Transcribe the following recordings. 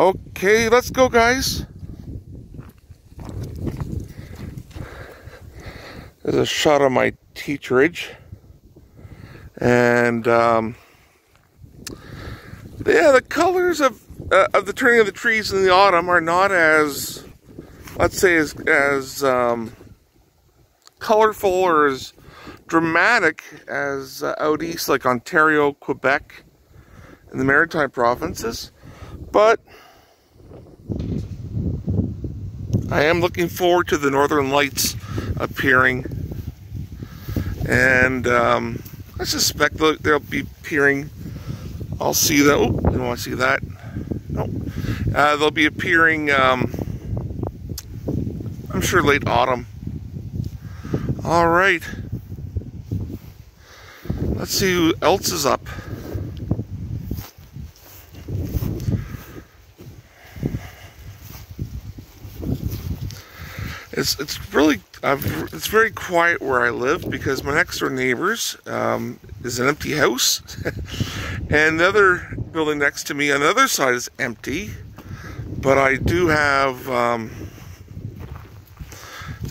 Okay, let's go, guys. There's a shot of my teacherage. And, um, yeah, the colors of, uh, of the turning of the trees in the autumn are not as, let's say, as, as um, colorful or as dramatic as uh, out east, like Ontario, Quebec, and the Maritime provinces. But I am looking forward to the Northern Lights appearing. And um, I suspect they'll be appearing. I'll see that. Oh, I don't want to see that. No. Uh, they'll be appearing, um, I'm sure, late autumn. All right. Let's see who else is up. It's it's really it's very quiet where I live because my next door neighbors um, is an empty house, and the other building next to me on the other side is empty. But I do have. Um,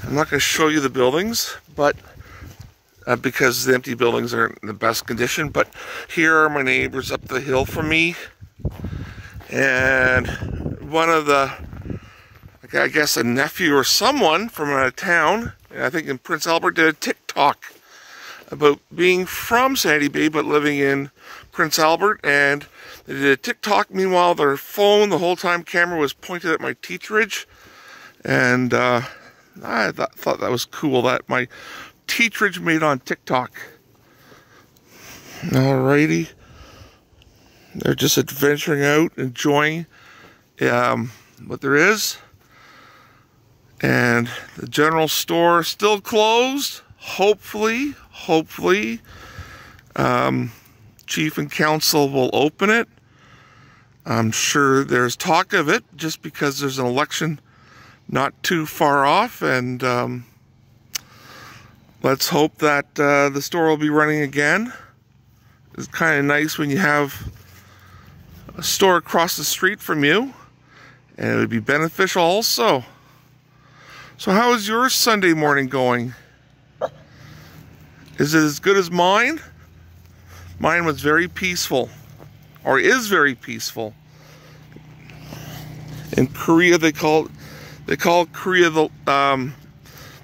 I'm not going to show you the buildings, but uh, because the empty buildings aren't in the best condition. But here are my neighbors up the hill from me, and one of the I guess a nephew or someone from a town, I think in Prince Albert, did a TikTok about being from Sandy Bay but living in Prince Albert. And they did a TikTok. Meanwhile, their phone, the whole time camera was pointed at my teacherage. And uh, I th thought that was cool that my teacherage made on TikTok. Alrighty. They're just adventuring out, enjoying um, what there is. And the general store still closed. Hopefully, hopefully, um, chief and council will open it. I'm sure there's talk of it just because there's an election not too far off. And um, let's hope that uh, the store will be running again. It's kind of nice when you have a store across the street from you. And it would be beneficial also. So how is your Sunday morning going? Is it as good as mine? Mine was very peaceful, or is very peaceful. In Korea, they call they call Korea the um,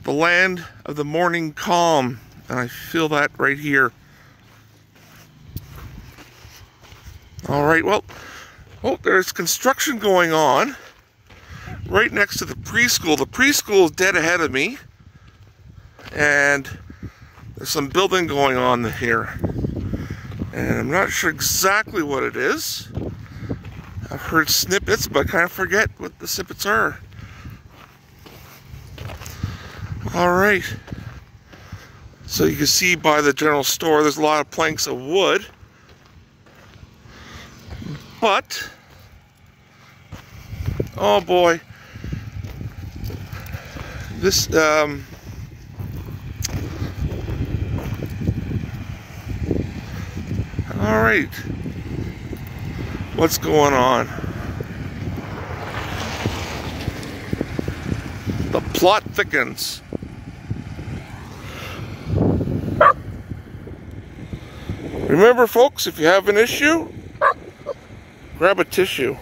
the land of the morning calm, and I feel that right here. All right, well, oh, there's construction going on right next to the preschool. The preschool is dead ahead of me. And there's some building going on here. And I'm not sure exactly what it is. I've heard snippets, but I kind of forget what the snippets are. All right. So you can see by the general store, there's a lot of planks of wood. But, oh boy, this um, all right. What's going on? The plot thickens. Remember folks if you have an issue grab a tissue